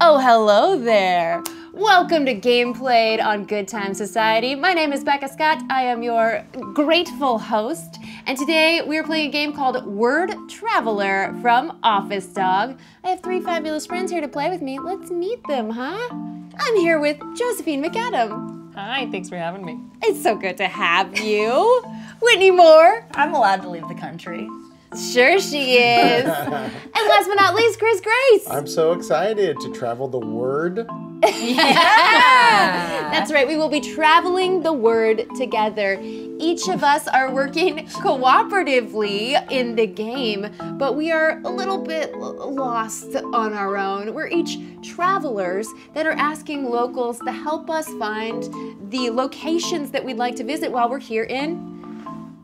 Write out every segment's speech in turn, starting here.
Oh, hello there. Welcome to Game Played on Good Time Society. My name is Becca Scott. I am your grateful host. And today we are playing a game called Word Traveler from Office Dog. I have three fabulous friends here to play with me. Let's meet them, huh? I'm here with Josephine McAdam. Hi, thanks for having me. It's so good to have you. Whitney Moore. I'm allowed to leave the country. Sure she is. and last but not least, Chris Grace. I'm so excited to travel the word. Yeah. That's right, we will be traveling the word together. Each of us are working cooperatively in the game, but we are a little bit lost on our own. We're each travelers that are asking locals to help us find the locations that we'd like to visit while we're here in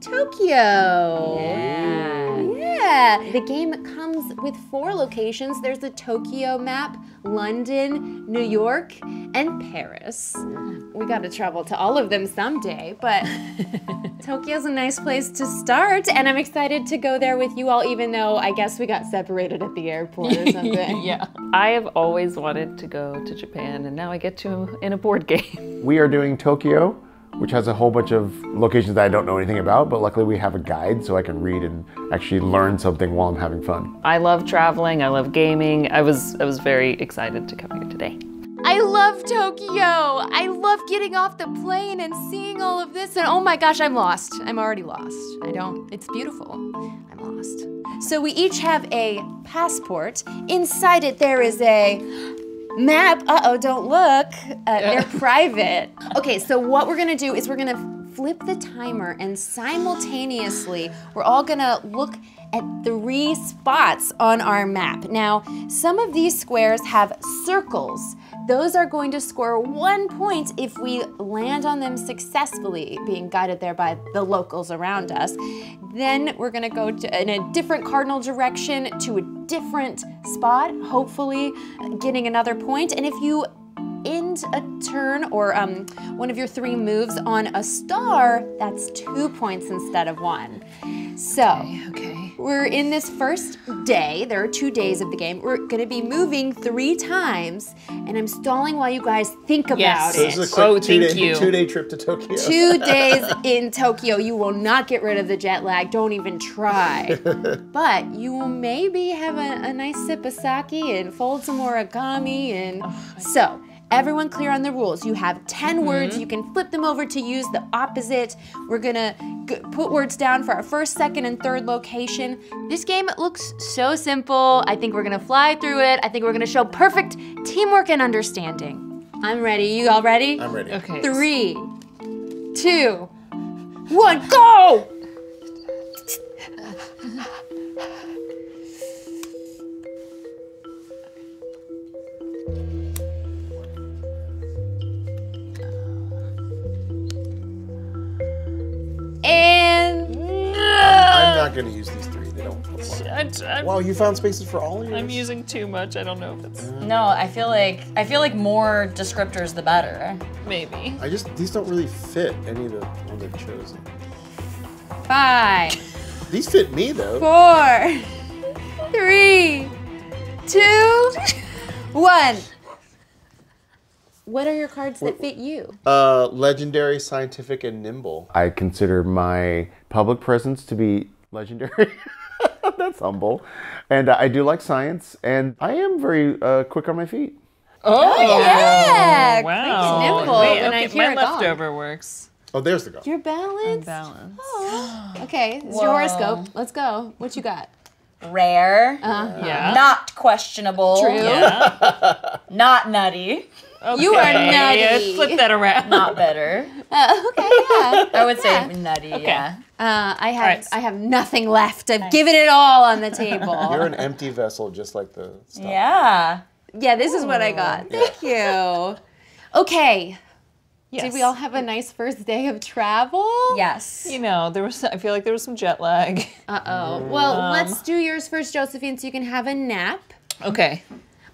Tokyo. Yeah. Yeah. The game comes with four locations. There's the Tokyo map, London, New York, and Paris. We got to travel to all of them someday, but Tokyo's a nice place to start, and I'm excited to go there with you all, even though I guess we got separated at the airport or something. Yeah. I have always wanted to go to Japan, and now I get to in a board game. We are doing Tokyo, which has a whole bunch of locations that I don't know anything about, but luckily we have a guide so I can read and actually learn something while I'm having fun. I love traveling. I love gaming. I was I was very excited to come here today. I love Tokyo. I love getting off the plane and seeing all of this. And oh my gosh, I'm lost. I'm already lost. I don't, it's beautiful. I'm lost. So we each have a passport. Inside it, there is a map. Uh oh, don't look. Uh, they're private. Okay, so what we're gonna do is we're gonna flip the timer and simultaneously, we're all gonna look at three spots on our map. Now, some of these squares have circles. Those are going to score one point if we land on them successfully, being guided there by the locals around us. Then we're gonna go to, in a different cardinal direction to a different spot, hopefully getting another point. And if you end a turn or um, one of your three moves on a star, that's two points instead of one. So, Okay. we're in this first day. There are two days of the game. We're gonna be moving three times, and I'm stalling while you guys think about Yes. So it. this is a quick Oh, two, thank day, you. two day trip to Tokyo. Two days in Tokyo. You will not get rid of the jet lag. Don't even try. but you will maybe have a, a nice sip of sake and fold some origami. And so, everyone clear on the rules. You have 10 mm-hmm. words. You can flip them over to use the opposite. We're gonna g- put words down for our first, second, and third location. This game looks so simple. I think we're gonna fly through it. I think we're gonna show perfect teamwork and understanding. I'm ready. You all ready? I'm ready. Okay. Three, two, one, go! Not going to use these three. They don't apply. I, am Wow, you found spaces for all of yours? I'm using too much. I don't know if it's No, I feel like I feel like more descriptors the better. maybe. I just, these don't really fit any of the ones I've chosen. five, These fit me though. four, three, two, one. What are your cards that fit you? Uh, legendary, scientific, and nimble. I consider my public presence to be legendary. That's humble. And uh, I do like science, and I am very uh, quick on my feet. Oh, Yeah, wow. quick nimble Wait, when I hear my a gong. leftover works. Oh, there's the go. Your balance. Balance. Oh. Okay, it's your Whoa. horoscope. Let's go. What you got? Rare, Yeah. not questionable, True. Yeah. not nutty, You are Okay, nutty. Flip that around. not better. Uh, okay, yeah. I would say nutty. Yeah. Uh, I have right. I have nothing left. I've given it all on the table. You're an empty vessel, just like the stuff. Yeah. yeah, this is what I got. Thank you. Okay. Yes. Did we all have a nice first day of travel? Yes. You know, there was. I feel like there was some jet lag. Uh oh. Well, let's do yours first, Josephine, so you can have a nap. Okay.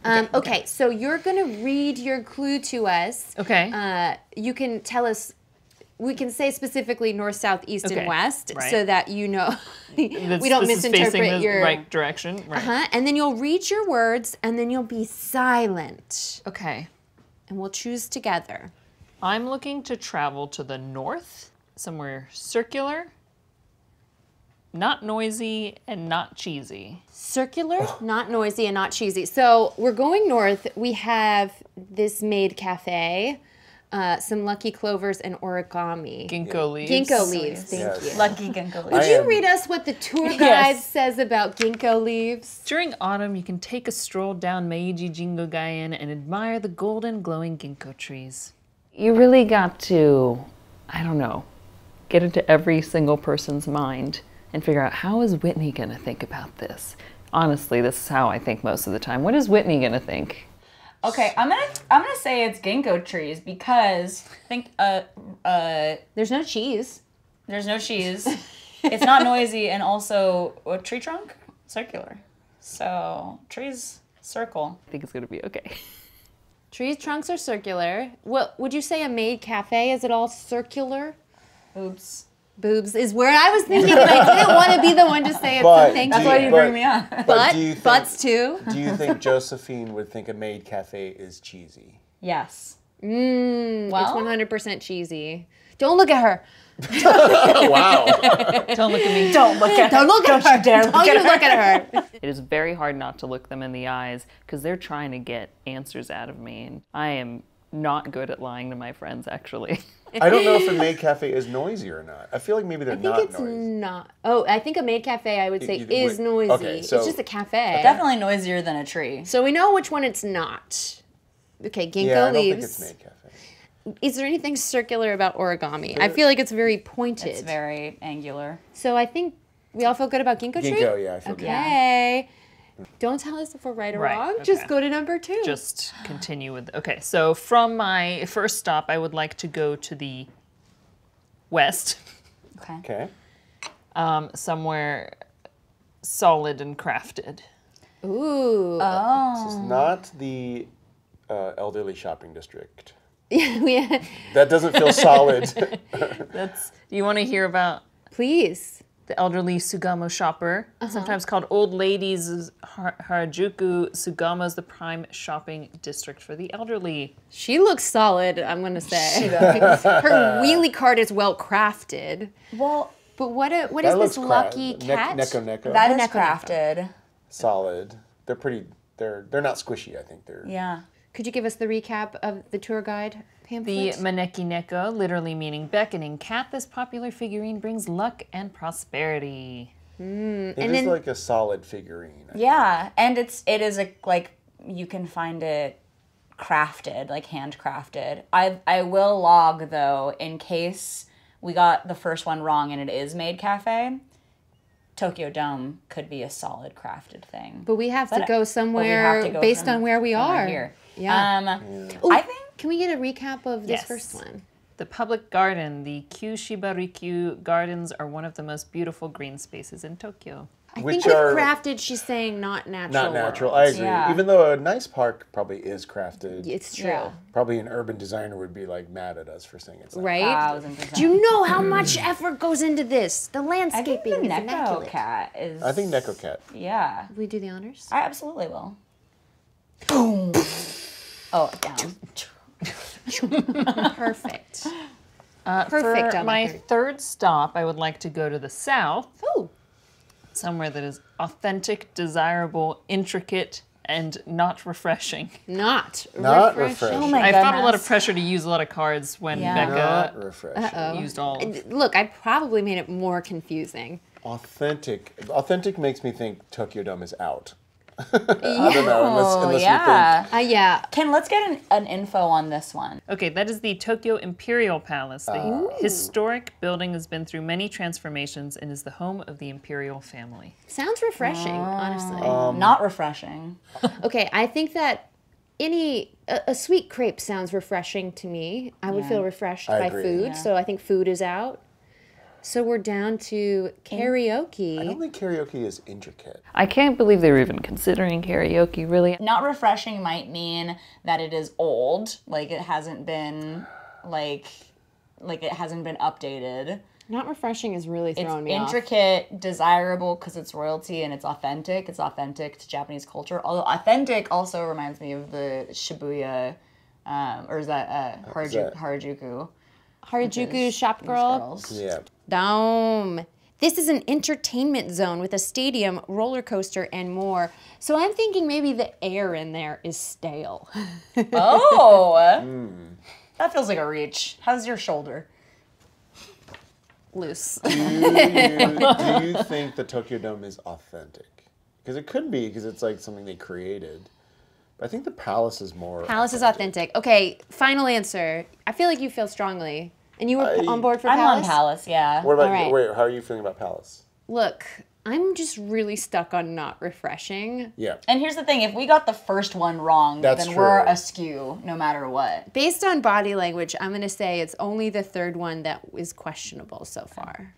Um, okay, so you're gonna read your clue to us. Okay. Uh, you can tell us we can say specifically north, south, east, Okay, and west, right. so that you know This- we don't misinterpret your. right direction. Right. Uh-huh. And then you'll read your words, and then you'll be silent, Okay. and we'll choose together. I'm looking to travel to the north, somewhere circular, not noisy, and not cheesy. Circular, not noisy, and not cheesy. So we're going north. We have this maid cafe, uh, some lucky clovers, and origami. Ginkgo leaves. Ginkgo leaves. Thank Yes. you. Lucky ginkgo leaves. Would you read us what the tour guide Yes. says about ginkgo leaves? During autumn, you can take a stroll down Meiji Jingu Gaien and admire the golden glowing ginkgo trees. You really got to, I don't know, get into every single person's mind and figure out how is Whitney going to think about this? Honestly, this is how I think most of the time. What is Whitney going to think? Okay, I'm gonna I'm gonna say it's ginkgo trees because I think uh uh There's no cheese. there's no cheese. it's not noisy and also a tree trunk circular. So trees circle. I think it's going to be okay. Trees trunks are circular. What would you say a maid cafe? Is it all circular? Oops. Boobs is where I was thinking, but I didn't want to be the one to say it. But so thank you. That's why you But- bring me on. But do you think- butts too. Do you think Josephine would think a maid cafe is cheesy? yes. Mm, Well- it's 100% cheesy. Don't look at her. Wow. Don't look at me. Don't look at Don't look at her. you dare look Don't at you her. look at her. It is very hard not to look them in the eyes because they're trying to get answers out of me. And I am not good at lying to my friends, actually. I don't know if a maid cafe is noisy or not. I feel like maybe they're I think not it's noisy. not. Oh, I think a maid cafe. I would say you- is wait, noisy. okay, so- it's just a cafe. Definitely noisier than a tree. So we know which one it's not. Okay, ginkgo yeah, I don't leaves. think it's maid cafe. Is there anything circular about origami? I feel like it's very pointed. It's very angular. so I think we all feel good about ginkgo tree. Ginkgo, yeah, I feel good. Okay. Don't tell us if we're right or Right, wrong. Just go to number two. Just continue with. Okay, so from my first stop, I would like to go to the west, Okay. Okay. um, somewhere solid and crafted. Ooh. Oh. This is not the uh, elderly shopping district. we, That doesn't feel solid. That's. You want to hear about please. The elderly Sugamo shopper, uh-huh. sometimes called Old Ladies Harajuku. Sugamo is the prime shopping district for the elderly. She looks solid, I'm going to say. Her wheelie cart is well crafted. Well, But what a, what is this looks lucky cra- cat? Ne- Neko Neko. that is Neko Neko. crafted. solid. They're pretty. They're they're not squishy. I think they're. Yeah. Could you give us the recap of the tour guide The? Maneki Neko, literally meaning beckoning cat, this popular figurine brings luck and prosperity. It and is then- like a solid figurine. I Yeah, and it's it is a like you can find it crafted, like handcrafted. I I will log though in case we got the first one wrong and it is maid cafe. Tokyo Dome could be a solid crafted thing. but we have to But- go but we somewhere to go based from- on where we are. Here. Yeah. Um, Ooh, I think Can we get a recap of this Yes. first one? The public garden, the Kyu-Shiba-rikyu Gardens, are one of the most beautiful green spaces in Tokyo. I Which think with are- crafted, she's saying not natural. Not natural. world. I agree. Yeah. Even though a nice park probably is crafted. It's true. Yeah. Probably an urban designer would be like mad at us for saying it's not. Right? Do you know how much effort goes into this? The landscaping I think landscaping the is Neko immaculate. cat is. I think Neko Cat. Yeah, We do the honors. I absolutely will. Boom. Oh, down. Perfect. Uh, Perfect For on the my third. third stop, I would like to go to the south, Oh, somewhere that is authentic, desirable, intricate, and not refreshing. not Not refreshing. refreshing. Oh my I felt a lot of goodness. pressure to use a lot of cards when Yeah. Becca refreshing. used all. of- Look, I probably made it more confusing. Authentic. Authentic makes me think Tokyo Dome is out. I don't know. Unless, Oh unless yeah. Uh, yeah. Can let's get an, an info on this one. Okay, that is the Tokyo Imperial Palace. The Ah. historic building has been through many transformations and is the home of the imperial family. Sounds refreshing, honestly. Um, Not refreshing. okay, I think that any a, a sweet crepe sounds refreshing to me. I would feel refreshed I by agree. food, Yeah. so I think food is out. So we're down to karaoke. I don't think karaoke is intricate. I can't believe they were even considering karaoke, really. Not refreshing might mean that it is old, like it hasn't been like like it hasn't been updated. Not refreshing is really It's throwing me off. intricate, desirable because it's royalty and it's authentic. It's authentic to Japanese culture. Although authentic also reminds me of the Shibuya, um, or is that uh, Haraju- Harajuku? Harajuku shop girl. girls. Yeah. Dome. This is an entertainment zone with a stadium, roller coaster, and more. So I'm thinking maybe the air in there is stale. Oh, hmm. that feels like a reach. How's your shoulder? Loose. Do you think the Tokyo Dome is authentic? Because it could be, because it's like something they created. But I think the palace is more. Palace is authentic. Okay, final answer. I feel like you feel strongly. And you were I- on board for I'm Palace? on Palace, yeah. What about All right. wait? How are you feeling about Palace? Look, I'm just really stuck on not refreshing. Yeah. And here's the thing: if we got the first one wrong, That's then we're askew no matter what. Based on body language, I'm going to say it's only the third one that is questionable so far.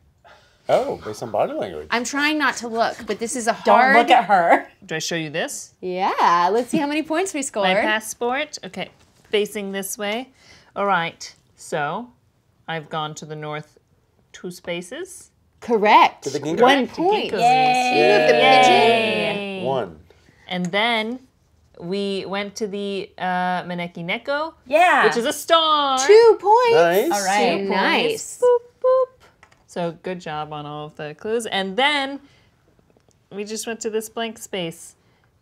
Oh, based on body language. I'm trying not to look, but this is a hard. Don't hard. look at her. Do I show you this? Yeah, let's see how many points we scored. My passport. Okay, facing this way. All right. So, I've gone to the north two spaces. Correct. the Ginkgo. One To point. Ginkgo's. You have the pigeon. Yay. One. And then we went to the uh, Maneki Neko, Yeah. which is a star. Two points. Nice. All right. Two Nice. Boop, boop. So good job on all of the clues. And then we just went to this blank space.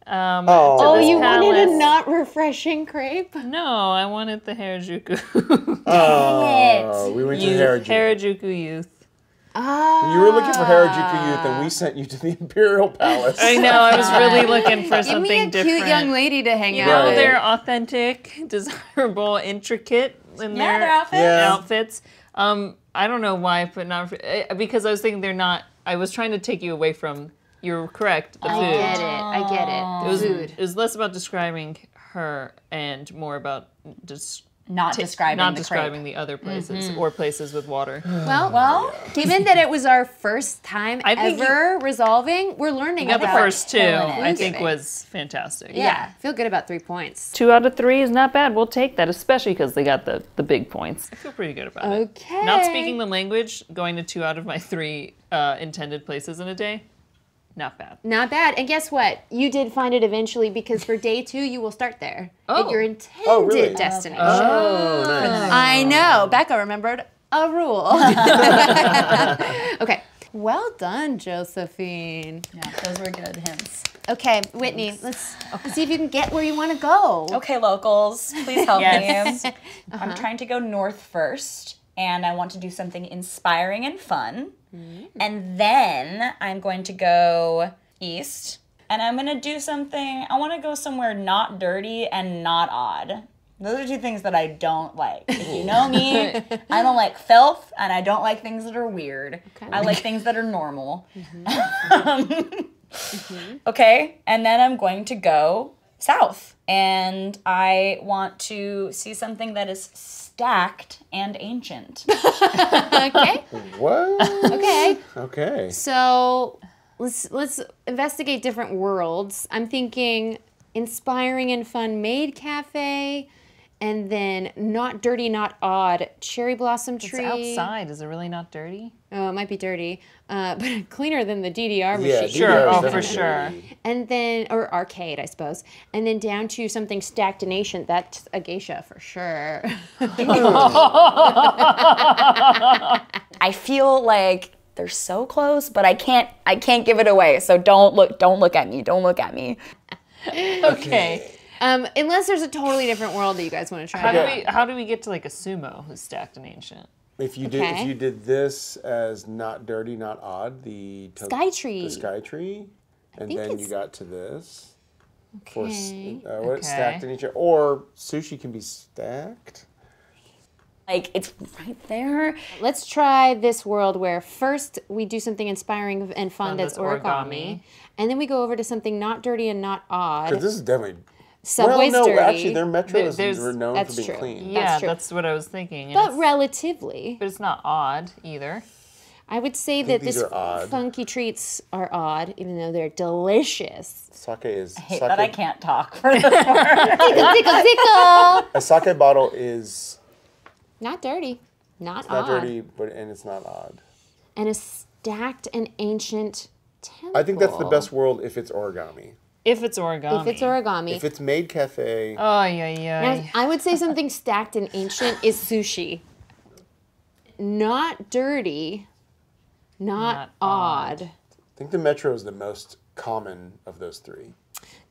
Um, Oh. Oh, this you wanted a not refreshing crepe? No, I wanted the Harajuku. Oh, we went to youth, Harajuku. Harajuku Youth. Ah. You were looking for Harajuku Youth, and we sent you to the Imperial Palace. I know, I was really looking for something different. Give me a different. cute young lady to hang You out know, with. they're authentic, desirable, intricate in Yeah, their their outfits. Yeah. outfits. Um, I don't know why, but not because I was thinking they're not. I was trying to take you away from. You're correct. The food. I get it. I get it. It was, Food. it was less about describing her and more about just Not ta- describing not the describing crepe. the other places or places with water. Well, Well, given that it was our first time I think ever resolving, we're learning Yeah, the first two. I think Thanksgiving. was fantastic. Yeah, feel good about three points. Two out of three is not bad. We'll take that, especially because they got the, the big points. I feel pretty good about it. Okay. Not speaking the language, going to two out of my three uh, intended places in a day, not bad. Not bad. And guess what? You did find it eventually because for day two, you will start there at Oh. your oh, intended Oh, really? destination. Oh, oh, nice. I know. Becca remembered a rule. okay. Well done, Josephine. yeah, those were good hints. Okay, Whitney, let's, let's see if you can get where you want to go. Okay, locals, please help Yes. me. Uh-huh. I'm trying to go north first, and I want to do something inspiring and fun. Mm. And then I'm going to go east, and I'm going to do something. I want to go somewhere not dirty and not odd. Those are two things that I don't like. If you know me, I don't like filth, and I don't like things that are weird. I like things that are normal. Mm-hmm. Mm-hmm. Mm-hmm. Okay, and then I'm going to go south. And I want to see something that is stacked and ancient. Okay. What? Okay. Okay. So let's let's investigate different worlds. I'm thinking inspiring and fun maid cafe, and then not dirty, not odd cherry blossom tree. It's tree. outside. Is it really not dirty? Oh, it might be dirty, uh, but cleaner than the DDR machine. Yeah, machine. Sure, DDR oh, for sure. And then, or arcade, I suppose. And then down to something stacked and ancient. That's a geisha for sure. I feel like they're so close, but I can't I can't give it away. So don't look don't look at me. Don't look at me. Okay. Um, unless there's a totally different world that you guys want to try. How do we how do we get to like a sumo who's stacked and ancient? If you did, Okay. if you did this as not dirty, not odd, the to- Skytree. the Skytree, and think then you it's- got to this. For s- Okay. uh, what Okay. stacked in each other, or sushi can be stacked. Like it's right there. Let's try this world where first we do something inspiring and fun Fun that's, that's origami, origami. and then we go over to something not dirty and not Because odd. this is definitely. Subway's well, no, dirty, actually, their metro There- is there's- renowned That's for being true. clean. Yeah, true. that's what I was thinking. but it's- relatively. but it's not odd either. I would say that these this are odd. funky treats are odd, even though they're delicious. Sake is Hate sake, that I can't talk for this one. tickle, tickle, tickle. A sake bottle is Not dirty. Not It's not dirty, but and it's not odd. And a stacked and ancient temple. I think that's the best world if it's origami. If it's origami. If it's origami. If it's maid cafe, Oh, yeah, yeah. Now, I would say something stacked and ancient is sushi. Not dirty, not, Not odd. I think the metro is the most common of those three.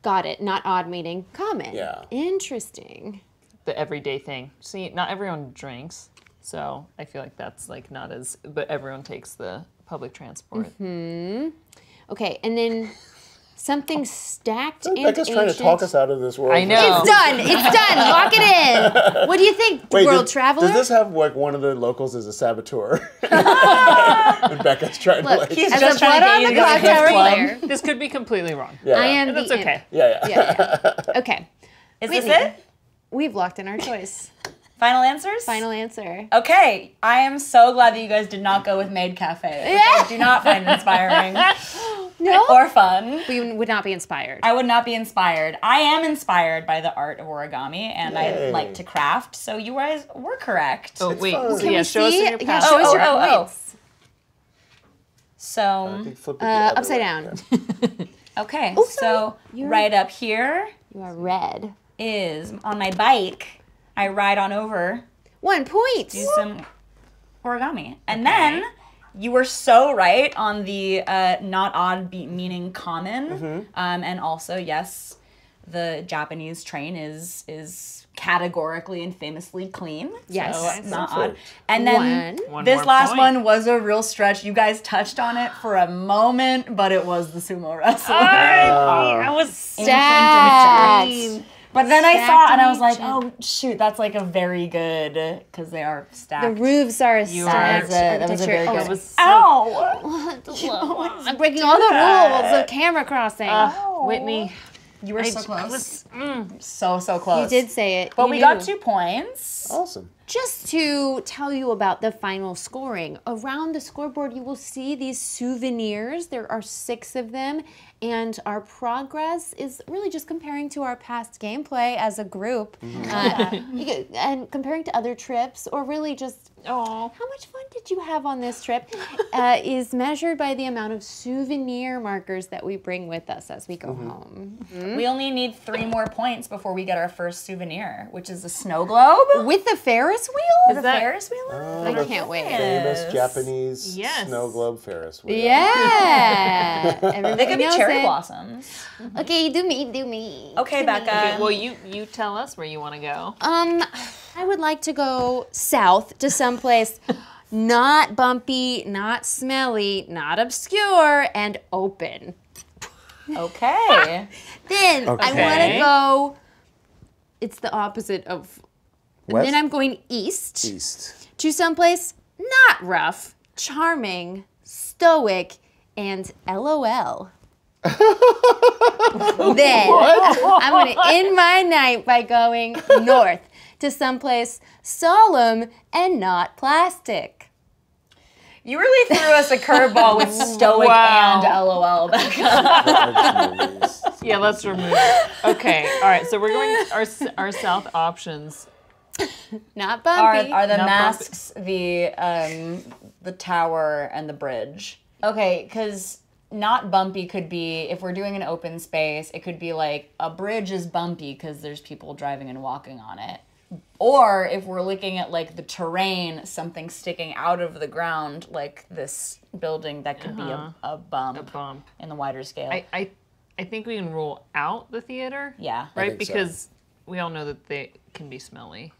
Got it. Not odd meaning common. Yeah. Interesting. the everyday thing. See, not everyone drinks, so I feel like that's like not as. But everyone takes the public transport. Hmm. Okay, and then something oh. stacked and Becca's ancient. trying to talk us out of this world. I know. It's done. It's done. Lock it in. What do you think, Wait, world does, traveler? Does this have like one of the locals as a saboteur? and Becca's trying to Look, like. He's As just a trying blood to on get the you to clock go tower player, This could be completely wrong. yeah, I am That's okay. Yeah, yeah. Yeah, yeah. Okay, Is Whitney. this it? we've locked in our choice. Final answers? Final answer. Okay, I am so glad that you guys did not go with Maid Cafe. which I do not find inspiring No, or fun. we would not be inspired. I would not be inspired. I am inspired by the art of origami and I like to craft, so you guys were correct. Oh wait, fun. Can yeah, we show us see? in your Yeah, past. show us Oh, your oh, oh, points. So, I think flip it the Uh, upside down. okay, sorry. so right up here You are red. is on my bike. I ride on over, One point. do some origami. And then you were so right on the uh, not odd be- meaning common. Mm-hmm. Um, and also, yes, the Japanese train is is categorically and famously clean. Yes. So it's not odd. And then One. One this more last point. one was a real stretch. You guys touched on it for a moment, but it was the sumo wrestler. I was Stacked. But then I saw and I was like, oh shoot, that's like a very good because they are stacked. The roofs are You stacked. are- that was a very architecture. good- was so, Ow! I'm breaking all the rules of camera crossing. Whitney. You were so I close. was, mm, so so close. you did say it. But You we got two points. Awesome. Just to tell you about the final scoring, around the scoreboard you will see these souvenirs. There are six of them, and our progress is really just comparing to our past gameplay as a group, uh, you get- and comparing to other trips, or really just oh, how much fun did you have on this trip, uh, is measured by the amount of souvenir markers that we bring with us as we go home. We only need three more points before we get our first souvenir, which is a snow globe. With the Ferris wheel? Is a that- Ferris wheel? Oh, I can't wait. Famous Japanese Yes. snow globe Ferris wheel. Yeah. Everybody They could be cherry it. blossoms. Okay, do me, do me. Okay, Do me. Becca. well, you you tell us where you want to go. Um, I would like to go south to someplace not bumpy, not smelly, not obscure, and open. Okay. Then I want to go. It's the opposite of. West? Then I'm going east East. to someplace not rough, charming, stoic, and LOL. then I'm going to end my night by going north to someplace solemn and not plastic. You really threw us a curveball with stoic Wow. and LOL, Becca. Arts. Yeah, let's remove it. Okay, all right. So we're going our our south options. Not Are, bumpy. are the Not masks the um, the tower and the bridge? Okay, because not bumpy could be if we're doing an open space. It could be like a bridge is bumpy because there's people driving and walking on it. Or if we're looking at like the terrain, something sticking out of the ground, like this building, that could be a, uh-huh. a bump A bump. in the wider scale. I, I I think we can rule out the theater. yeah. Right, think so. because we all know that they can be smelly.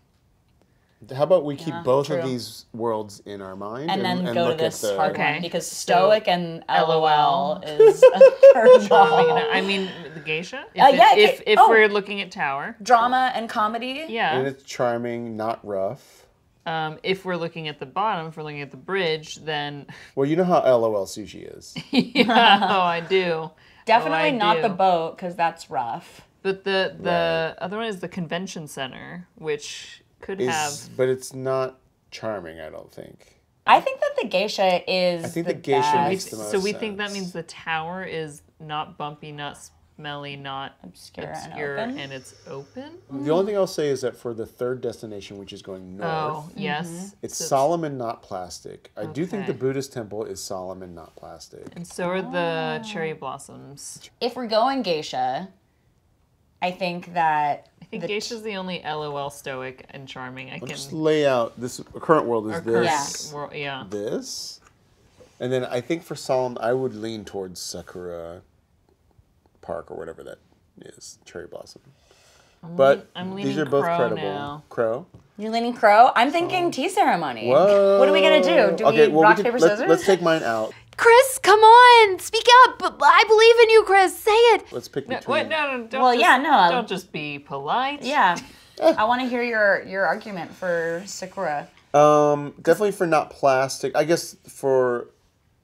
How about we keep Yeah, both true. of these worlds in our mind and then go to look at this the hard Okay. one because So, stoic and LOL LOL. is a curveball. I mean, the geisha. If, Uh, it- yeah, if, if Oh. we're looking at tower, drama and comedy. Yeah, and it's charming, not rough. Um, if we're looking at the bottom, if we're looking at the bridge, then Well, you know how LOL sushi is. yeah, oh, I do. Definitely Oh, I not the boat because that's rough. But the the other one is the convention center, which could have. But it's not charming. I don't think. I think that the geisha is. I think the the geisha best. makes the most So we think that means the tower is not bumpy, not smelly, not Obscure and obscure, open. and it's open. The only thing I'll say is that for the third destination, which is going oh, north, Oh, yes. Mm-hmm. it's So- solemn and not plastic. I do think the Buddhist temple is solemn and not plastic. And so are the ah. cherry blossoms. If we're going geisha, I think that I think the Geisha's the only LOL stoic and charming I I'll can. just lay out this current world is this, world- yeah. this, and then I think for solemn, I would lean towards Sakura Park or whatever that is, cherry blossom. But I'm these are both crow credible. now. Crow. you're leaning crow. I'm thinking tea ceremony. Whoa. What are we gonna do? Do okay, we well, rock we paper can, scissors? let's, let's take mine out. Chris, come on, speak up. I believe in you, Chris. Say it. Let's pick No, between. wait, no, no, don't Well, just, yeah, no. Don't just be polite. yeah. I want to hear your your argument for Sakura. Um, definitely for not plastic. I guess for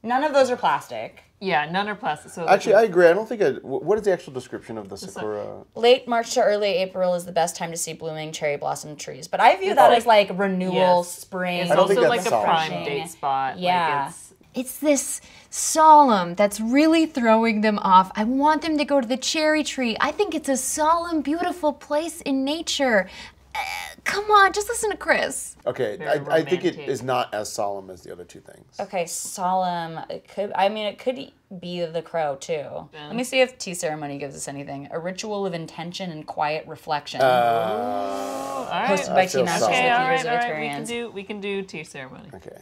None of those are plastic. Yeah, none are plastic. So actually, I agree. I don't think. I, what is the actual description of the sakura? Late March to early April is the best time to see blooming cherry blossom trees. But I view that like- as like renewal, Yes. spring. it's I don't also think like that's a solid. prime refreshing. date spot. Yeah. Like it's, It's this solemn that's really throwing them off. I want them to go to the cherry tree. I think it's a solemn, beautiful place in nature. Uh, come on, just listen to Chris. Okay, I, I think it is not as solemn as the other two things. Okay, solemn. It could. I mean, it could be the crow too. Let me see if tea ceremony gives us anything. A ritual of intention and quiet reflection. all right. Hosted by I feel Tea Masters okay, with years of We can experience. do we can do tea ceremony. Okay,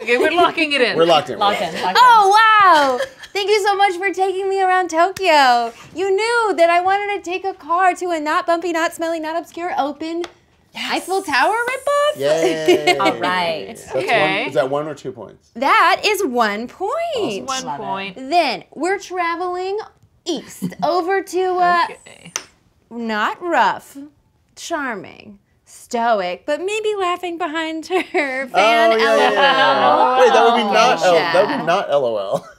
Okay, we're locking it in. we're locked in. Locked locked in. Locked in. Oh, wow. Thank you so much for taking me around Tokyo. You knew that I wanted to take a car to a not bumpy, not smelly, not obscure, open Eiffel Tower ripoff. Yay! All right. That's Okay. One, is that one or two points? That is one point. One Love it. point. Then we're traveling east over to uh, Okay. not rough, charming, stoic, but maybe laughing behind her fan. oh, yeah, yeah, yeah. Wait, that would be not. L- Geisha. that would be not LOL.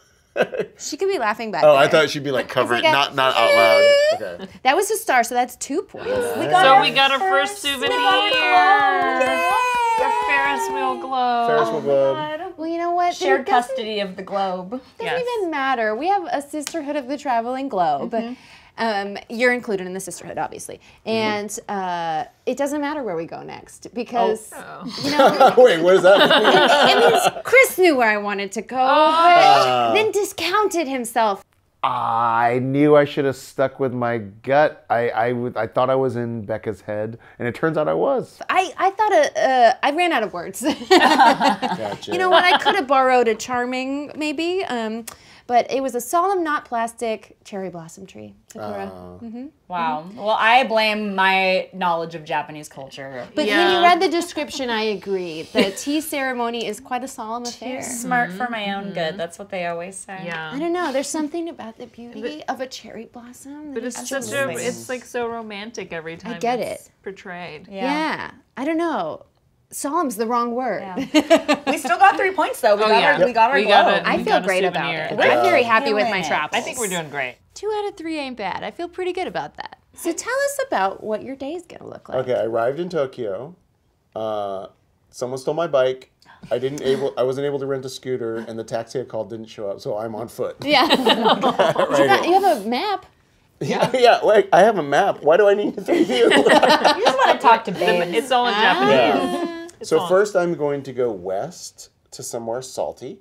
She could be laughing back oh, there. I thought she'd be like covering, like not not out loud. Okay. that was a star, so that's two points. We So we got our first souvenir. Our Ferris wheel globe. Ferris wheel oh, globe. Well, you know what? Shared custody of the globe. doesn't Yes. even matter. We have a sisterhood of the traveling globe. Mm-hmm. Um, you're included in the sisterhood, obviously, and uh, it doesn't matter where we go next because Oh. you know Wait, what does that mean? it means Chris knew where I wanted to go, but then discounted himself. I knew I should have stuck with my gut. I I, I thought I was in Becca's head, and it turns out I was. I I thought uh, uh, I ran out of words. Gotcha. you know what? I could have borrowed a charming maybe. Um, but it was a solemn, not plastic cherry blossom tree. Sakura. Oh. Mm-hmm. Wow. Well, I blame my knowledge of Japanese culture. But when you read the description, I agree. The tea ceremony is quite a solemn affair. Smart for my own mm-hmm. good. That's what they always say. Yeah. I don't know. There's something about the beauty of a cherry blossom. But it's such a, it's like so romantic every time I get it's it. portrayed. Yeah. yeah. I don't know. Solemn's the wrong word. Yeah. we still got three points though. We Oh, got yeah. our we got our We globe. got it. I feel got great about souvenir. it. Good I'm very happy with Killing my it. travels. I think we're doing great. Two out of three ain't bad. I feel pretty good about that. So tell us about what your day is gonna look like. Okay, I arrived in Tokyo. Uh, someone stole my bike. I didn't able. I wasn't able to rent a scooter, and the taxi I called didn't show up, so I'm on foot. Yeah. Right. you have a map. Yeah, yeah. Wait, I have a map. Why do I need to see you? You just want to talk to babes. It's all in Ah. Japanese. So on. first, I'm going to go west to somewhere salty.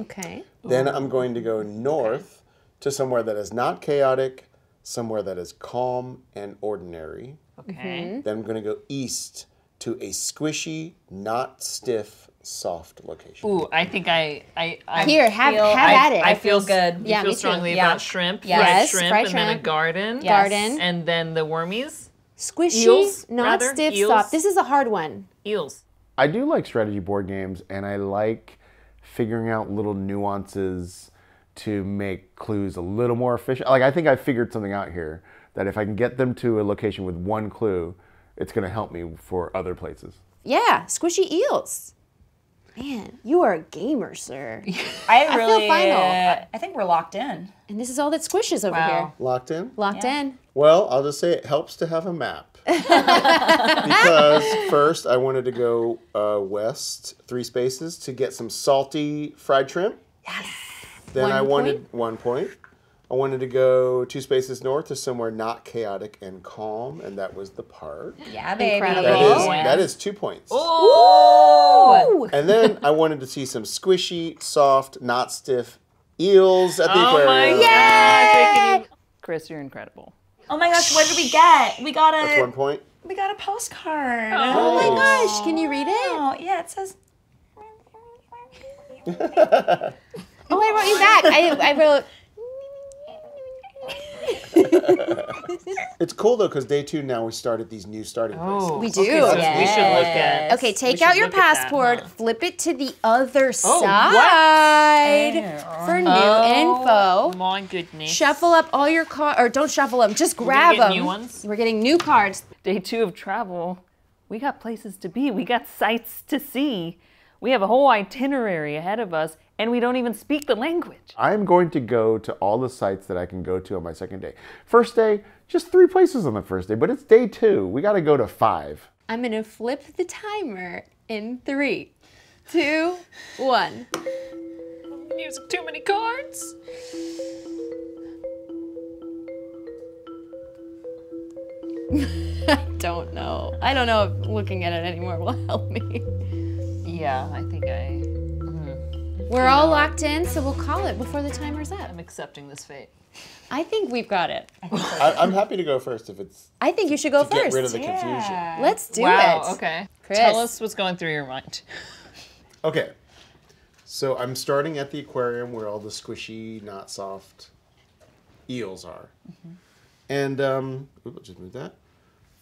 Okay. Then I'm going to go north to somewhere that is not chaotic, somewhere that is calm and ordinary. Okay. Mm-hmm. Then I'm going to go east to a squishy, not stiff, soft location. Ooh, I think I I, I Here, have feel- have I- at it. I feel good. You Yeah, feel me too. strongly Yeah. about shrimp, Yes. fried shrimp, fried and then a garden. Yes. Garden. And then the wormies, Squishy, Eels, not rather? stiff, Eels? soft. This is a hard one. Eels. I do like strategy board games, and I like figuring out little nuances to make clues a little more efficient. Like I think I figured something out here that if I can get them to a location with one clue, it's going to help me for other places. Yeah, squishy eels. Man, you are a gamer, sir. I feel final. uh, I think we're locked in. and this is all that squishes over Wow. here. Locked in? Locked Yeah. in. Well, I'll just say it helps to have a map. because first I wanted to go uh, west three spaces to get some salty fried shrimp. Yes. Then One I wanted point? one point. I wanted to go two spaces north to somewhere not chaotic and calm, and that was the park. Yeah, baby. Incredible. That is that is two points. Ooh. And then I wanted to see some squishy, soft, not stiff eels at the Oh my aquarium. gosh! Making you- Chris, you're incredible. Oh my gosh, what did we get? We got a. That's a one point. we got a postcard. Oh, oh my gosh, can you read it? Oh, yeah, it says Oh, I wrote you back. I, I wrote. It's cool though because day two now we started these new starting oh. places. Oh, We do. Okay, so we should look at. Okay, take out your look at that, passport, huh? flip it to the other Oh, what? side for new Oh, info. My goodness. Shuffle up all your cards, or don't shuffle them, just gonna grab get them. new ones? We're getting new cards. Day two of travel. We got places to be. We got sights to see. We have a whole itinerary ahead of us, and we don't even speak the language. I'm going to go to all the sites that I can go to on my second day. First day, just three places on the first day, but it's day two. We got to go to five. I'm gonna flip the timer in three, two, one. Using too many cards. I don't know. I don't know if looking at it anymore will help me. Yeah, I think I. We're all locked in, so we'll call it before the timer's up. I'm accepting this fate. I think we've got it. I, I'm happy to go first if it's I think you should go to get rid of the confusion. Let's do wow. it. Okay. Chris. Tell us what's going through your mind. Okay. So I'm starting at the aquarium where all the squishy, not soft eels are. And um oops, I'll just move that.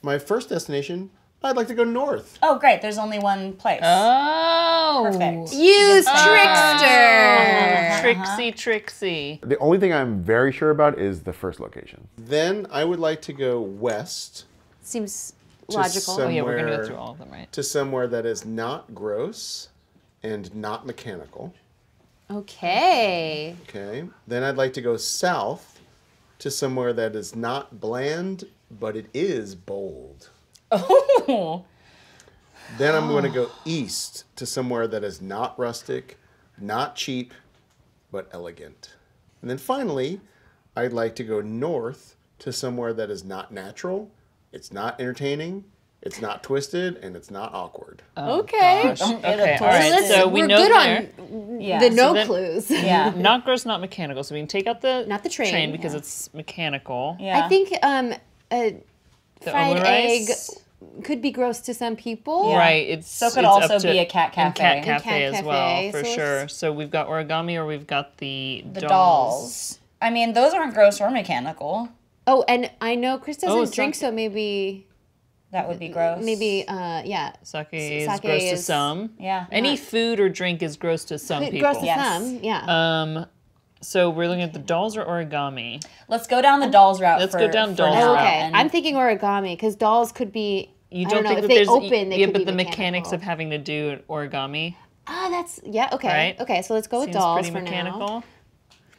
My first destination, I'd like to go north. Oh great, there's only one place. Oh. Perfect. Use ah. trickster. Trixie, Trixie. The only thing I'm very sure about is the first location. Then I would like to go west Seems logical. Oh yeah, we're gonna go somewhere- through all of them, right? to somewhere that is not gross and not mechanical. Okay. Okay. Then I'd like to go south to somewhere that is not bland, but it is bold. Oh. Then I'm going to go east to somewhere that is not rustic, not cheap, but elegant. And then finally, I'd like to go north to somewhere that is not natural, it's not entertaining, it's not twisted, and it's not awkward. Okay. Okay, all twist. right. Let's- So we we're know good there. on Yeah. the no then- clues. Yeah. Not gross, not mechanical. So we can take out the Not the train, because it's mechanical. Yeah. I think um, a The fried egg could be gross to some people. Yeah. Right. It's So it could it's also up to- be a cat and cafe. cat cafe cat as well for so sure. So we've got origami or we've got the, the dolls. I mean, those aren't gross or mechanical. Oh, and I know Chris doesn't Oh, drink, so maybe That would be gross. maybe uh yeah. Sake is Sake gross to some. Yeah. Any food or drink is gross to some people. Gross to Yes. some, yeah. Um, so we're looking at the dolls or origami. Let's go down the dolls route. Let's for, go down dolls now, route. okay, and- I'm thinking origami because dolls could be. You don't, don't know think if they there's open, they yeah, could but be the mechanics of having to do origami Ah, that's yeah. Okay, Right. okay. So let's go with dolls pretty for mechanical. now.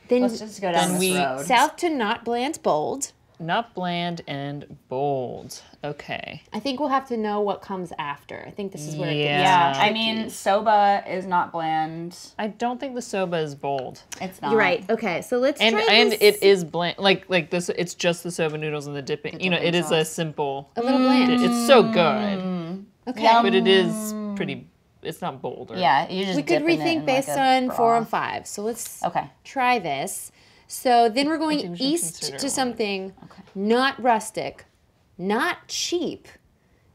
Then Let's just go down Then this we- road. south to not bland, bold. Not bland and bold. Okay. I think we'll have to know what comes after. I think this is where it gets yeah, I mean, soba is not bland. I don't think the soba is bold. It's not. You're right. Okay, so let's And try and this it is bland like like this it's just the soba noodles and the dipping. you know, it is a simple a little bland. it's so good. Okay. Yum. But it is pretty it's not bold or Yeah, you just we could dip in it rethink in, based like, a on four and five. So let's Okay. try this. So then we're going think we should east to one. something not rustic, not cheap,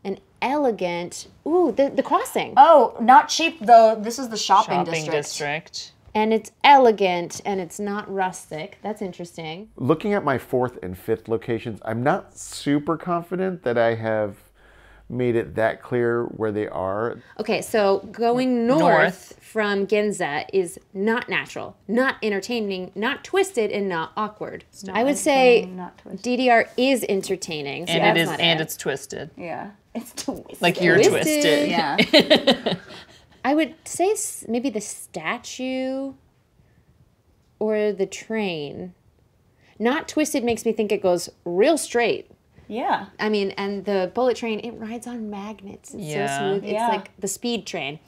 and elegant. Ooh, the, the crossing. Oh, not cheap though. This is the shopping, shopping district. district. And it's elegant and it's not rustic. That's interesting. Looking at my fourth and fifth locations, I'm not super confident that I have made it that clear where they are. Okay, so going north, North. from Ginza is not natural, not entertaining, not twisted, and not awkward. I would say not. DDR is entertaining. So And it is and it. it's twisted. Yeah, it's twisted. Like you're Twisted. twisted. yeah. I would say maybe the statue or the train. Not twisted makes me think it goes real straight. Yeah. I mean, and the bullet train, it rides on magnets. It's Yeah. so smooth. It's Yeah. like the speed train.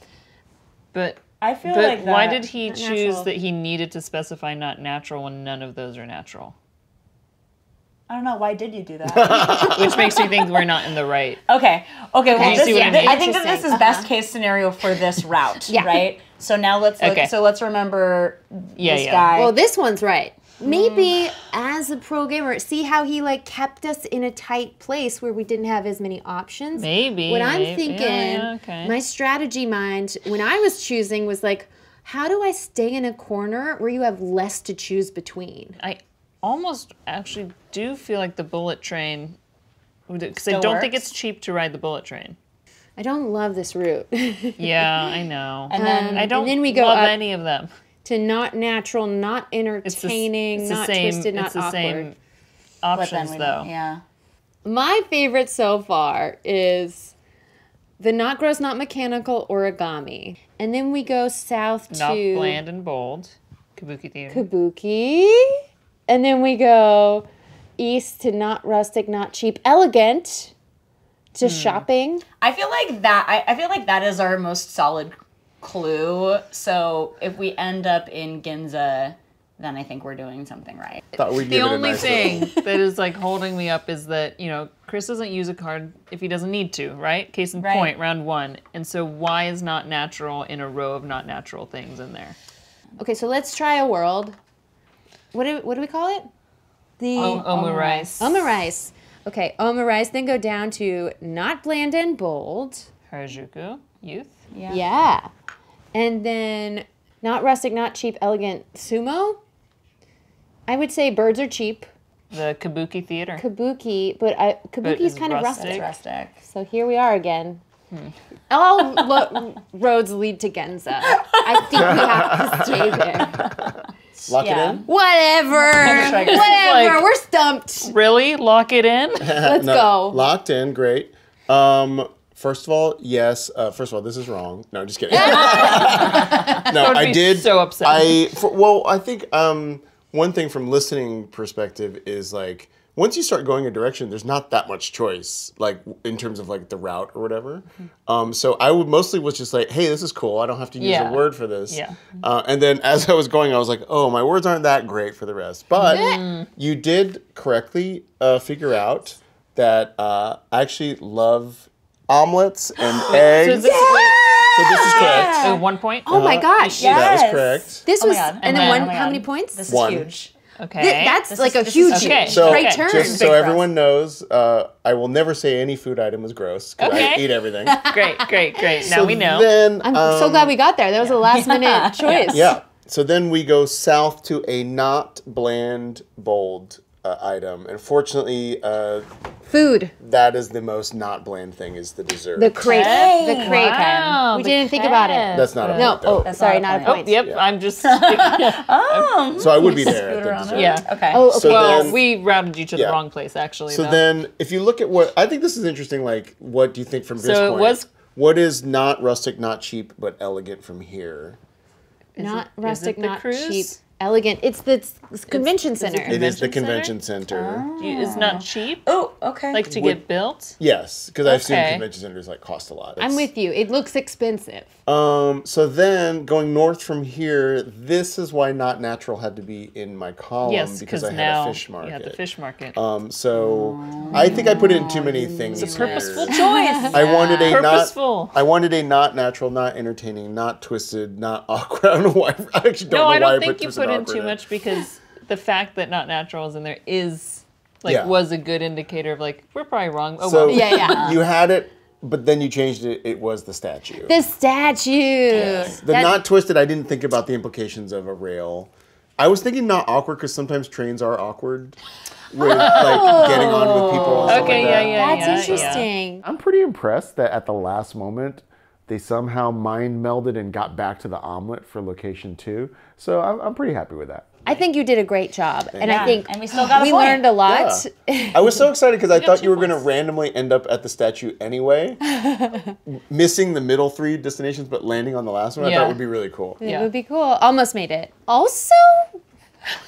But I feel But like that. why did he Not choose natural. that he needed to specify not natural when none of those are natural? I don't know. Why did you do that? Which makes me think we're not in the right. okay. Okay. Well, this, see what I mean? I think that this is Interesting. best uh-huh. case scenario for this route, Yeah. right? So now let's look, Okay. so let's remember Yeah, this yeah. guy. Well, this one's right. Maybe mm. as a pro gamer, see how he like kept us in a tight place where we didn't have as many options. Maybe, What I'm maybe. thinking, Yeah, yeah, okay. my strategy mind when I was choosing was like, how do I stay in a corner where you have less to choose between? I almost actually do feel like the bullet train, because I don't think it's cheap to ride the bullet train. I don't love this route. Yeah, I know. and then um, I don't then we go love up any of them. To not natural, not It's the, s- entertaining, it's the not same, twisted, not it's the awkward. same options we though. yeah. My favorite so far is the not gross, not mechanical origami. And then we go south to Not to bland and bold. Kabuki theater. Kabuki. And then we go east to not rustic, not cheap, elegant to Hmm. shopping. I feel like that. I, I feel like that is our most solid clue. So if we end up in Ginza, then I think we're doing something right. Thought we'd the give it a only nice thing little- that is like holding me up is that you know Chris doesn't use a card if he doesn't need to, right? Case in Right. point, round one. And so why is not natural in a row of not natural things in there? Okay, so let's try a world. What do, what do we call it? The Oh, Omu rice. Oma rice. Okay, Oma rice. Then go down to not bland and bold. Harajuku, youth. Yeah. Yeah. And then not rustic, not cheap, elegant sumo. I would say birds are cheap. The Kabuki theater. Kabuki, but I, Kabuki is is kind of rustic. rustic. Rustic. So here we are again. All lo- roads lead to Ginza. I think we have to stay there. Lock Yeah. it in. Whatever. Whatever. like- We're stumped. Really? Lock it in? Let's No, go. Locked in. Great. Um, first of all, yes. Uh, first of all, this is wrong. No, I'm just kidding. no, I did. so upset. I for, well, I think um, one thing from listening perspective is like once you start going a direction, there's not that much choice, like in terms of like the route or whatever. Mm-hmm. Um, so I would mostly was just like, hey, this is cool. I don't have to use Yeah. a word for this. Yeah. Uh, and then as I was going, I was like, oh, my words aren't that great for the rest. But Mm. you did correctly uh, figure out that uh, I actually love omelets and eggs. is this, So this is correct. uh, one point? Oh my gosh. Yeah. That was correct. This Oh my was, God. and, And then then- one, Oh my how God. many points? This is One. huge. Okay. Th- that's This like is- a this is huge, okay. So great Okay. turn. just so everyone knows, uh, I will never say any food item is gross because I Okay. eat everything. great, great, great. Now So we know. Then, I'm so um, glad we got there. That was a last minute choice. Yeah. So then we go south to a not bland, bold uh, item. And fortunately, uh, Food. that is the most not bland thing is the dessert. The crepe. Hey, the crepe. Wow, We the didn't think about it. That's not a No, point, oh, That's sorry, not a not a point. point. Yep, Yeah. I'm just. oh. so I would be there at the on it. dessert. yeah. Okay. Oh, okay. So well, then- we routed you to the wrong place, actually. So though. then, if you look at what I think this is interesting, like what do you think from this So it point? was- what is not rustic, not cheap, but elegant from here? not it- is rustic, the not cruise? cheap. Elegant. It's the it's convention is it center. It is the Convention convention center. You- it's not cheap, Oh, okay. like to Would- get built. Yes, because I've seen Okay. convention centers like cost a lot. I'm with you. It looks expensive. Um. So then, going north from here, this is why not natural had to be in my column yes, because because I had now a fish market. you have the fish market. Um. So I think I put in too many things. it's a purposeful here. choice. I wanted a Purposeful. not. I wanted a not natural, not entertaining, not twisted, not awkward. I don't know why. I actually don't no, know I why don't I think put you twisted put in too much because the fact that not natural is in there is like Yeah. was a good indicator of like we're probably wrong. Oh So well. Yeah, yeah. you had it, but then you changed it. It was the statue. The statue. The That- not twisted, I didn't think about the implications of a rail. I was thinking not awkward because sometimes trains are awkward with like oh. getting on with people. Okay, like yeah, that. yeah, That's yeah, yeah. interesting. I'm pretty impressed that at the last moment they somehow mind melded and got back to the omelet for location two. So I'm, I'm pretty happy with that. I think you did a great job, and Yeah, I think and we still got a we point. learned a lot. I was so excited because I thought you were going to randomly end up at the statue anyway, missing the middle three destinations but landing on the last one. I Yeah. thought would be really cool. It Yeah. would be cool. Almost made it. Also,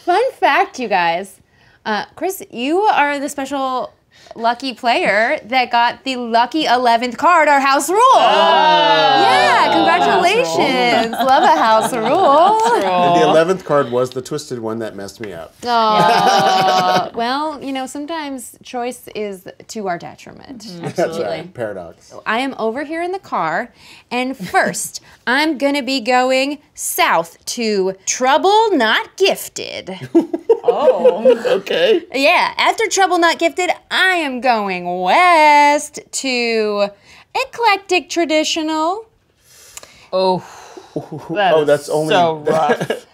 fun fact, you guys. Uh, Chris, you are the special lucky player that got the lucky 11th card, our house rule. Oh. yeah, congratulations. Love a house rule. And the eleventh card was the twisted one that messed me up. Aw. well, you know, sometimes choice is to our detriment. That's right. Paradox. I am over here in the car, and first, I'm gonna be going south to Trouble Not Gifted. Oh. Okay. Yeah, after Trouble Not Gifted, I am going west to Eclectic Traditional. Oh, that Oh, is that's only- so rough.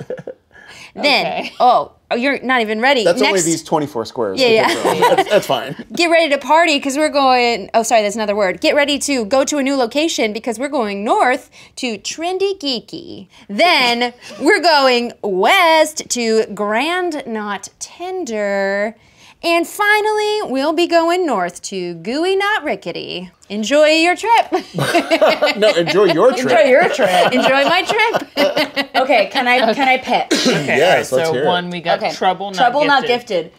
Then, Okay. oh, oh, you're not even ready. That's only these twenty-four squares. Yeah, yeah. That's, that's fine. get ready to party because we're going. Oh, sorry, that's another word. Get ready to go to a new location because we're going north to Trendy Geeky. Then we're going west to Grand Not Tender. And finally, we'll be going north to Gooey Not Rickety. Enjoy your trip. No, enjoy your trip. Enjoy your trip. Enjoy my trip. Okay, can I can I pitch? Okay, Yes, all right, let's so hear it. one we got Okay. trouble not Trouble gifted. not gifted.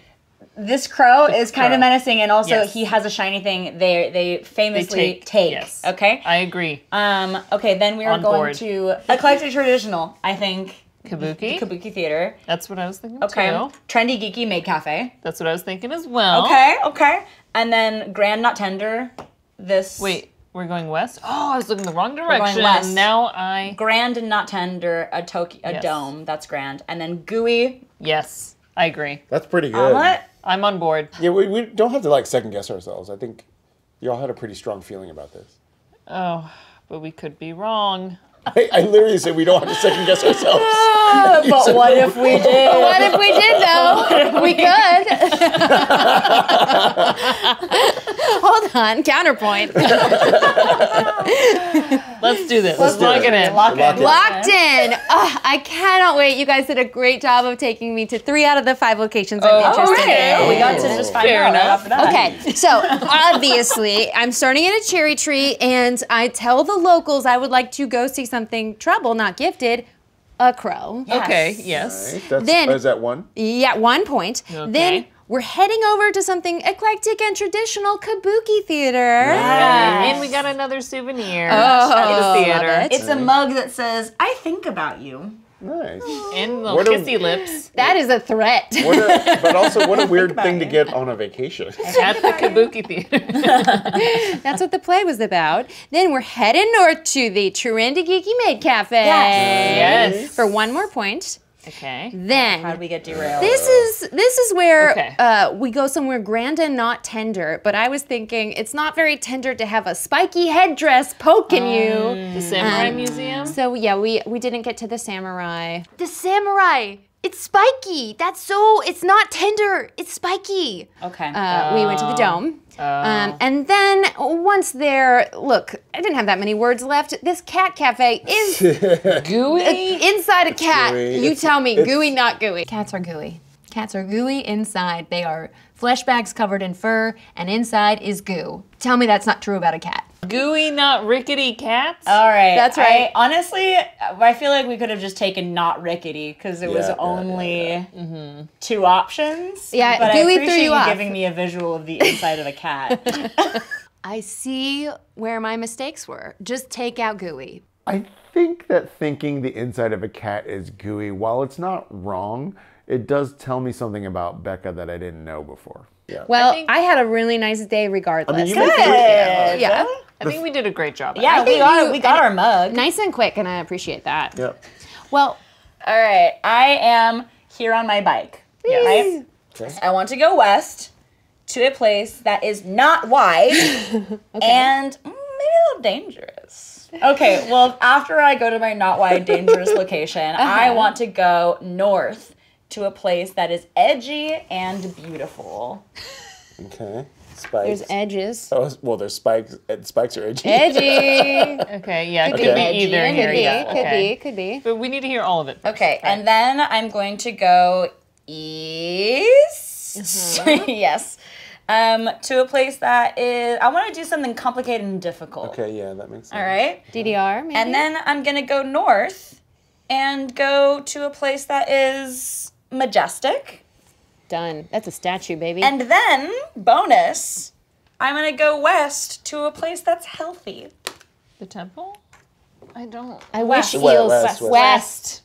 This crow is kind of menacing, and also Yes. he has a shiny thing. They they They famously take, take. Yes, Okay. I agree. Um. Okay. Then we are On going board. to eclectic traditional. I think Kabuki. Kabuki Theater. That's what I was thinking Okay. too. Trendy geeky maid cafe. That's what I was thinking as well. Okay. Okay. And then grand not tender. This Wait, we're going west. Oh, I was looking the wrong direction. Going west. Now I grand and not tender. A Tokyo a Yes. dome. That's grand. And then gooey yes, I agree. That's pretty good. omelet. I'm on board. Yeah, we, we don't have to like second guess ourselves. I think you all had a pretty strong feeling about this. Oh, but we could be wrong. I, I literally said we don't have to second guess ourselves. Ah, but what if we did? what if we did, though? we could. Hold on, counterpoint. Let's do this. Let's, do lock it. it in. Lock Lock in. it. Locked in. Ugh, I cannot wait. You guys did a great job of taking me to three out of the five locations I'm Oh, interested Okay, in. we got to just find Fair out enough. off. Okay, so obviously I'm starting at a cherry tree, and I tell the locals I would like to go see something trouble, not gifted, a crow. Okay, Yes. yes. Right? That's, Then- oh, is that one? Yeah, one point. Okay. Then we're heading over to something eclectic and traditional kabuki theater. Yes. And we got another souvenir Oh, at the love theater. it. It's a mug that says, I think about you. Nice. And little What a- kissy lips That is a threat. What a, but also, what a weird about thing to get on a vacation. at the Kabuki theater. That's what the play was about. Then we're heading north to the Trendy Geeky Maid Cafe. yes. For one more point. Okay. Then how Then did we get derailed? this is this is where Okay. uh, we go somewhere grand and not tender. But I was thinking it's not very tender to have a spiky headdress poking you. The Samurai Um, Museum. So yeah, we we didn't get to the samurai. The samurai. It's spiky. That's so. It's not tender. It's spiky. okay. Uh, we went to the dome. Um, and then once there, look, I didn't have that many words left. This cat cafe is Gooey. inside a cat. gooey. You It's- tell me, gooey, not gooey. Cats are gooey. Cats are gooey inside. They are flesh bags covered in fur, and inside is goo. Tell me that's not true about a cat. Gooey, not rickety cats. All right. That's right. I, honestly, I feel like we could have just taken not rickety because it was Yeah, yeah, only mm-hmm. two options. Yeah, but I Gooey appreciate threw you off. giving me a visual of the inside of a cat. I see where my mistakes were. Just take out gooey. I think that thinking the inside of a cat is gooey, while it's not wrong, it does tell me something about Becca that I didn't know before. Yeah. Well, I, think- had a really nice day regardless. I mean, you make Good. yeah. I think we did a great job. Yeah, we got you- we got our mug. Nice and quick, and I appreciate that. Yep. Well, All right, I am here on my bike. Yes. Right? Okay. I want to go west to a place that is not wide and mm, maybe a little dangerous. Okay, well, after I go to my not wide, dangerous location, I want to go north to a place that is edgy and beautiful. Okay. Spikes. there's edges. Oh, well, there's spikes. and Spikes are edgy. Edgy. Okay. Yeah. It Could could be be edgy. either Could here. be, yeah. could okay. be, could be. But we need to hear all of it. first. Okay, and then I'm going to go east. yes. Um, to a place that is, I want to do something complicated and difficult. Okay, yeah, that makes sense. All right. DDR, maybe? And then I'm going to go north and go to a place that is majestic Done. That's a statue, baby. And then, bonus, I'm gonna go west to a place that's healthy. The temple? I don't. I wish West. eels West, west. west.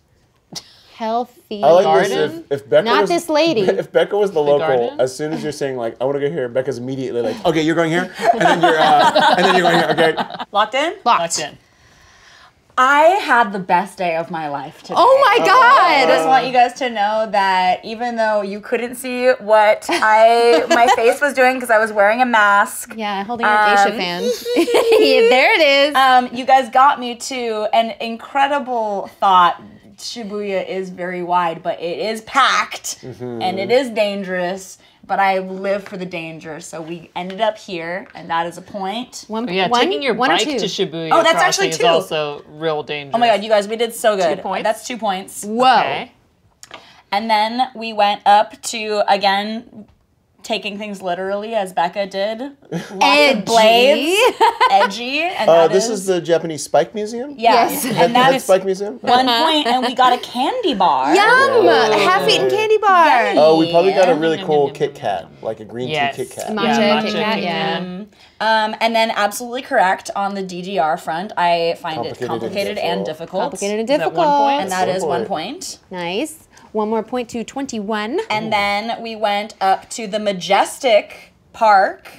Healthy. I like Garden? this. If, if Becca Not was, this lady. If Becca was the, local, garden? as soon as you're saying like, "I want to go here," Becca's immediately like, "Okay, you're going here," and then you're, uh, and then you're going here. Okay. Locked in? Locked. Locked in. I had the best day of my life today. Oh my God. I just want you guys to know that even though you couldn't see what I my face was doing because I was wearing a mask, Yeah, holding your geisha Um, fan. Yeah, there it is. um, you guys got me to an incredible thought. Shibuya is very wide, but it is packed and it is dangerous. But I live for the danger, so we ended up here, and that is a point. One, Yeah, one- taking your one bike to Shibuya Oh, that's crossing actually is two. also real dangerous. Oh my god, you guys, we did so good. points? That's two points. Whoa. Okay. And then we went up to again taking things literally as Becca did. Lots Edgy. of blades, edgy. And Uh, this is the Japanese Spike Museum. yeah, Yes. and Head that's Spike Museum. one point, and we got a candy bar. Yum! A half-eaten candy bar. Oh, we probably got a really cool Kit Kat, like a green Yes. tea Kit Kat. Matcha, Yeah, Kit Kat, Kit yeah. Kat. Um, and then absolutely correct on the DDR front. I find it Complicated and complicated and difficult. Complicated and that one difficult. point? And that One is one point. point. Nice. One more point to 21. And then we went up to the Majestic Park.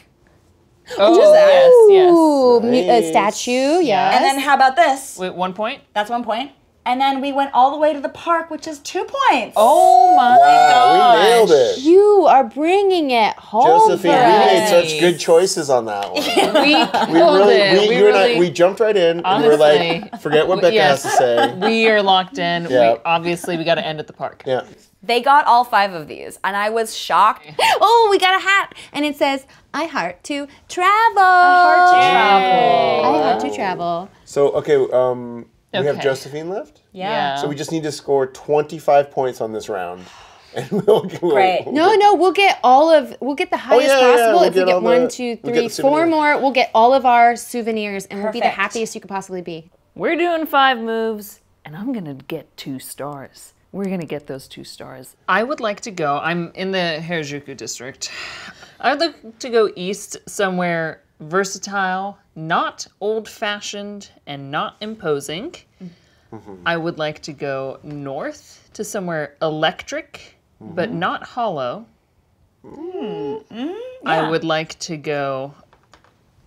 Oh, is yes, yes. Ooh, mu- a Nice. statue, yes. And then how about this? Wait, one point? That's one point. And then we went all the way to the park, which is two points. Oh my Wow, god. we nailed it. you are bringing it home Josephine, for we us. made such good choices on that one. We We really, it. we, we you and I, we jumped right in and we were like, Honestly. forget what Becca Yes. has to say. we are locked in. Yeah. We, obviously, we got to end at the park. Yeah. They got all five of these, and I was shocked. Oh, we got a hat. And it says, I heart to travel. I heart to travel. I heart to travel. So, okay, um, we have Okay. Josephine left. Yeah. So we just need to score 25 points on this round. And we'll, we'll, Great. we'll No, no, we'll get all of, we'll get the oh, highest Oh, yeah, yeah, possible. we'll if we get get all one, the- two, we'll get three, the four more, we'll get all of our souvenirs and we'll be the happiest you could possibly be. We're doing five moves, and I'm gonna get two stars. We're gonna get those two stars. I would like to go. I'm in the Harajuku district. I'd like to go east somewhere versatile, not old fashioned, and not imposing. Mm-hmm. I would like to go north to somewhere electric, but mm-hmm. not hollow. Mm. Mm-hmm. I would like to go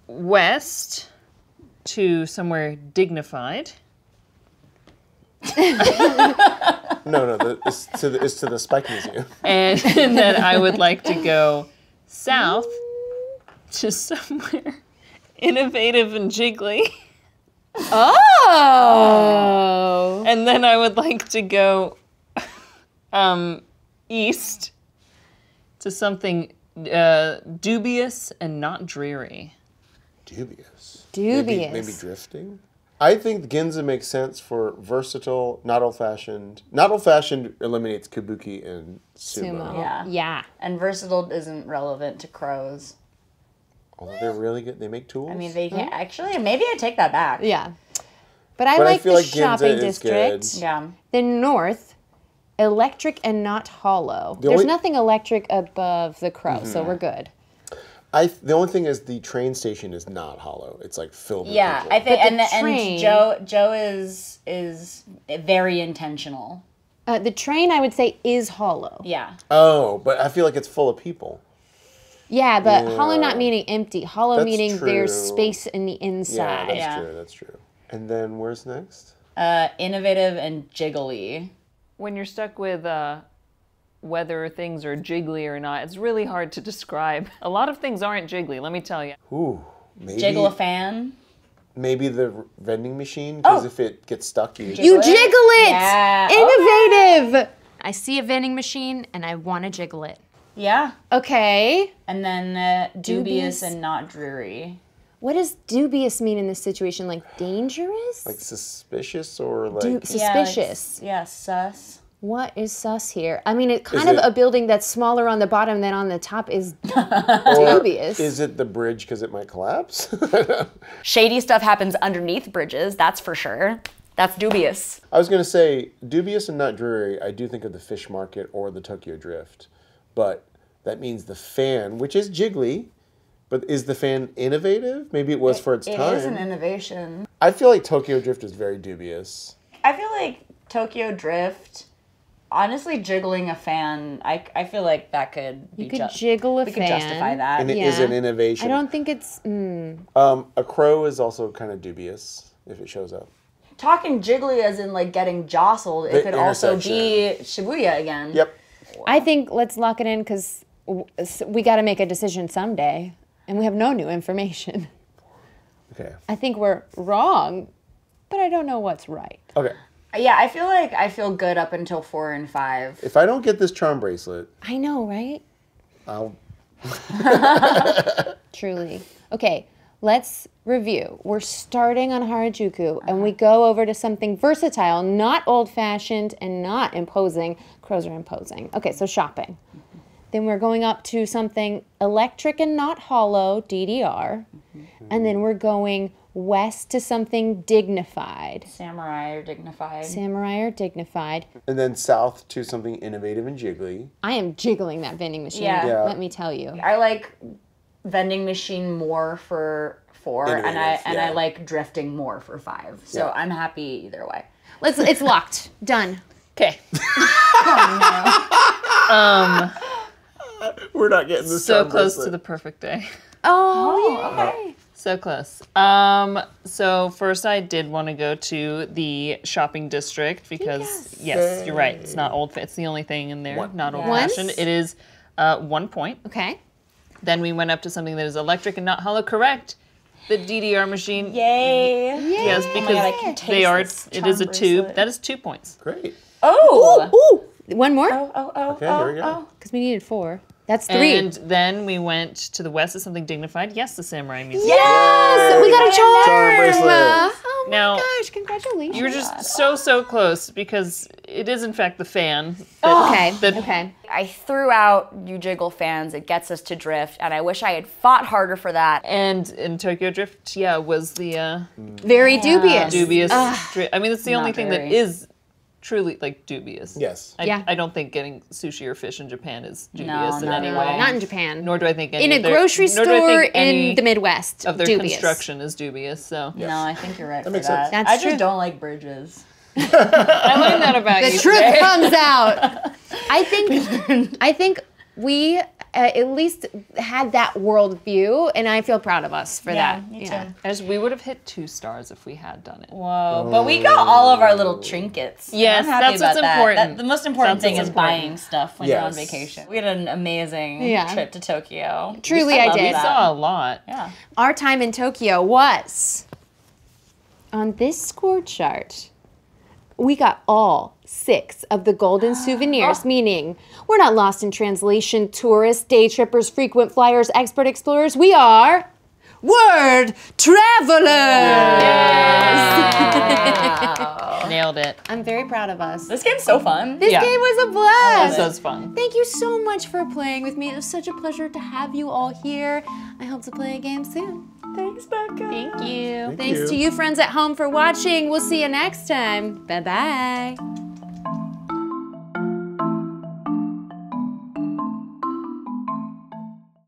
west to somewhere dignified. No, no, the, it's, to the, it's to the Spike Museum. and, and then I would like to go south to somewhere innovative and jiggly. Oh. And then I would like to go um, east to something uh, dubious and not dreary. Dubious. Dubious. Maybe, maybe drifting. I think Ginza makes sense for versatile, not old fashioned. Not old fashioned eliminates Kabuki and Sumo. Sumo. Yeah. Yeah. And versatile isn't relevant to crows. Although they're really good, they make tools. I mean, they can't actually. Maybe I take that back. Yeah. But I But I like feel the like Ginza shopping is district. good. Yeah. The north, electric and not hollow. There's only- Mm-hmm. nothing electric above the crow, so we're good. I the only thing is the train station is not hollow. It's like filled. Yeah, with I people. think, But and the and train- Joe Joe is is very intentional. Uh, the train, I would say, is hollow. Yeah. Oh, but I feel like it's full of people. Yeah, but hollow not meaning empty. Hollow That's meaning there's space in the inside. Yeah, inside. that's Yeah. true. That's true. And then where's next? Uh, innovative and jiggly. When you're stuck with uh, whether things are jiggly or not, it's really hard to describe. A lot of things aren't jiggly, let me tell you. Ooh, maybe Jiggle a fan. maybe the vending machine because Oh. if it gets stuck, you. You Jiggle it? jiggle it! Yeah. Innovative! I see a vending machine and I want to jiggle it. Yeah. Okay. And then uh, dubious, Dubious. and not dreary. What does dubious mean in this situation? Like dangerous? like suspicious or like Du- Yeah, like- suspicious. Yeah, sus. What is sus here? I mean, it kind Is of it- a building that's smaller on the bottom than on the top is dubious. Is it the bridge because it might collapse? Shady stuff happens underneath bridges, that's for sure. That's dubious. I was gonna say dubious and not dreary. I do think of the fish market or the Tokyo Drift, but that means the fan, which is jiggly, but is the fan innovative? Maybe it was for its It time. is an innovation. I feel like Tokyo Drift is very dubious. I feel like Tokyo Drift, honestly, jiggling a fan, I, I feel like that could be You could ju- jiggle a we fan. could justify that. And it is Yeah. an innovation. I don't think it's. Mm, Um, a crow is also kind of dubious if it shows up. Talking jiggly as in like getting jostled, The it could also be Shibuya again. Yep. I think let's lock it in because we got to make a decision someday, and we have no new information. Okay. I think we're wrong, but I don't know what's right. Okay. Yeah, I feel like I feel good up until four and five. If I don't get this charm bracelet, I know, right? I'll. Truly. Okay, let's review. We're starting on Harajuku and we uh-huh. go over to something versatile, not old fashioned and not imposing. Crows are imposing. Okay, so shopping. Mm-hmm. Then we're going up to something electric and not hollow, DDR. Mm-hmm. And then we're going west to something dignified. Samurai or dignified. Samurai or dignified. And then south to something innovative and jiggly. I am jiggling that vending machine. Yeah. Yeah. Let me tell you. I like vending machine more for four, and I Innovative, and I like drifting more for five. So Yeah. I'm happy either way. Let's it's locked. Done. Okay. We're not getting this So charm close to the perfect day. Oh, okay. So close. Um, so first I did want to go to the shopping district because yes, you're right. It's not old. It's the only thing in there, One. not old Once? fashioned. It is uh, one point. Okay. Then we went up to something that is electric and not hollow. Correct. The DDR machine. Yay! Yes, because oh God, I can taste they are. It is a charm tube. bracelet. That is two points. Great. Oh. Ooh, one more? Oh, oh, oh, Okay, oh, here we oh, go. oh. Because we needed four. That's three. And then we went to the west of something dignified. Yes, the Samurai Museum. yes, we got a charm. Charm bracelet. Oh my Now- gosh! Congratulations. You were just so so close because it is in fact the fan. okay. that- okay. I threw out you jiggle fans. It gets us to drift, and I wish I had fought harder for that. And in Tokyo Drift, yeah, was the uh, Very dubious. dubious. dri- I mean, it's the only thing very. that is truly like dubious. Yes. I, Yeah. I don't think getting sushi or fish in Japan is dubious in any at way. all. Not in Japan. Nor do I think any in a their- grocery nor do I store in the Midwest. of their dubious. construction is dubious. So No, I think you're right for makes that. sense. That's I just true. don't like bridges. I learned that about The you. The truth today. comes out. I think. I think we uh, at least had that world view, and I feel proud of us for Yeah, that. me too. As we would have hit two stars if we had done it. Whoa! But we got all of our little trinkets. and Yes, that's what's that. important. That- the most important That's thing is important. buying stuff when you're on vacation. We had an amazing Yeah. trip to Tokyo. Truly, I love did. We saw a lot. Yeah. Our time in Tokyo was on this score chart. We got all six of the golden souvenirs, meaning we're not lost in translation, tourists, day trippers, frequent flyers, expert explorers. We are word travelers. Nailed it. I'm very proud of us. This game's so fun. This Yeah. game was a blast. This was fun. Thank you so much for playing with me. It was such a pleasure to have you all here. I hope to play a game soon. Thanks, Becca. Thank you. Thank Thanks you. to you friends at home for watching. We'll see you next time. Bye bye.